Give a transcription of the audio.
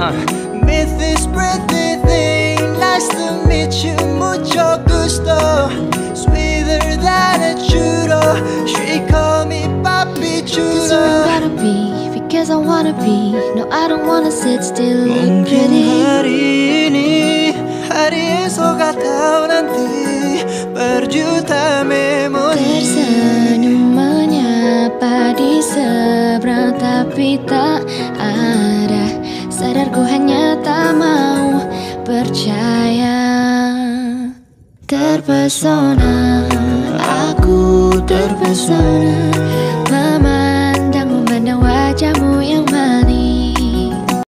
uh. This pretty thing Nice to meet you. Mucho gusto. Sweeter than a churro. She call me papi where chulo I gotta be Because I wanna be. No I don't wanna sit still. Look pretty hari ini Hari esok atau nanti Berjuta memori. Tersenyum menyapa di seberang Tapi tak percaya Terpesona. Aku terpesona